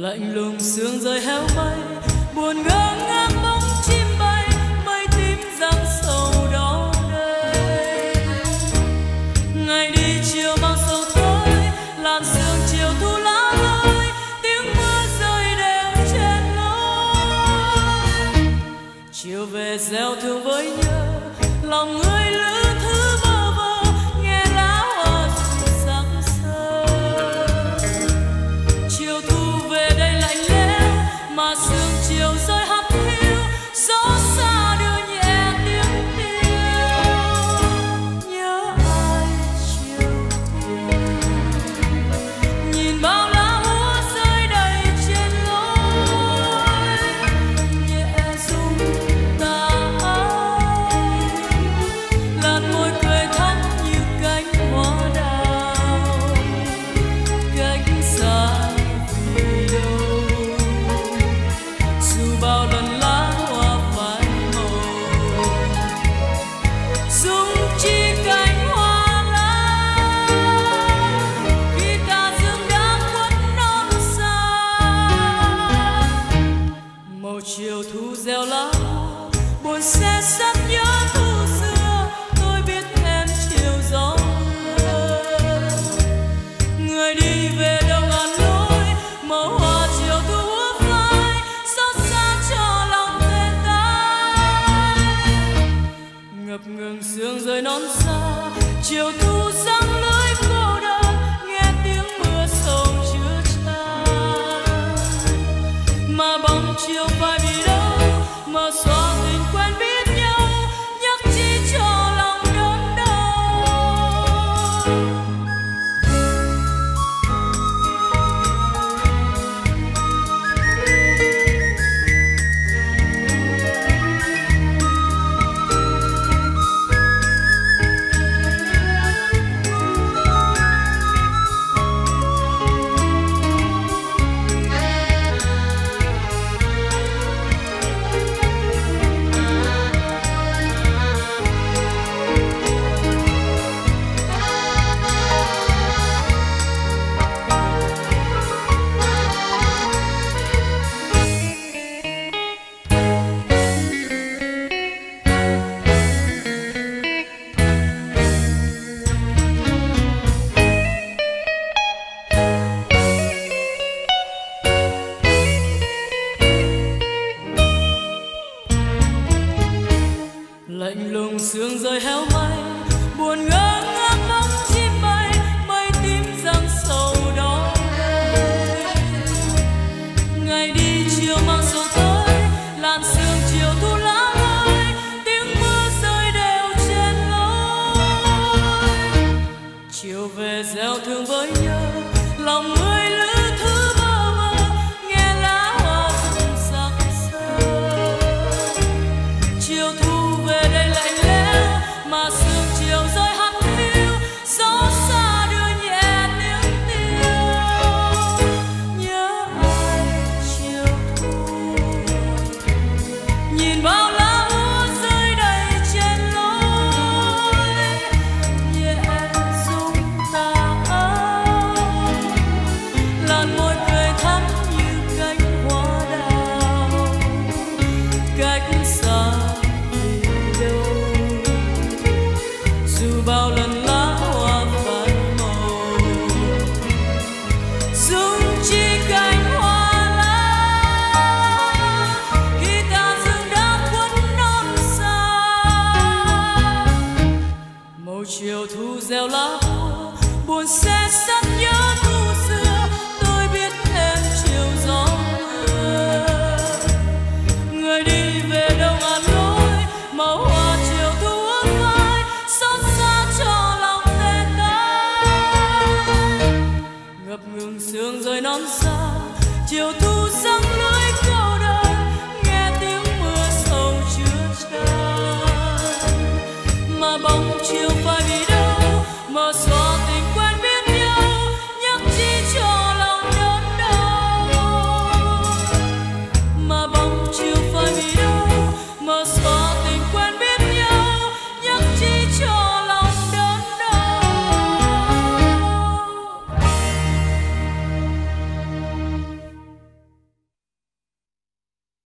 lạnh lùng sương rơi héo mây, buồn ngơ ngác bóng chim bay, mây tím giăng sầu đó đây. Ngày đi chiều mang sầu tối làn sương chiều thu lá rơi tiếng mưa rơi đều trên lối. Chiều về gieo thương với nhau lòng người lớn must trời non xa chiều thu lạnh lùng sương rơi héo mây buồn ngỡ ngác bóng chim bay mây tím giăng sầu đó ngày đi chiều mang sầu tới, làn sương chiều thu lá rơi, tiếng mưa rơi đều trên lối. Chiều về gieo thương với nhau lòng người lưu 就。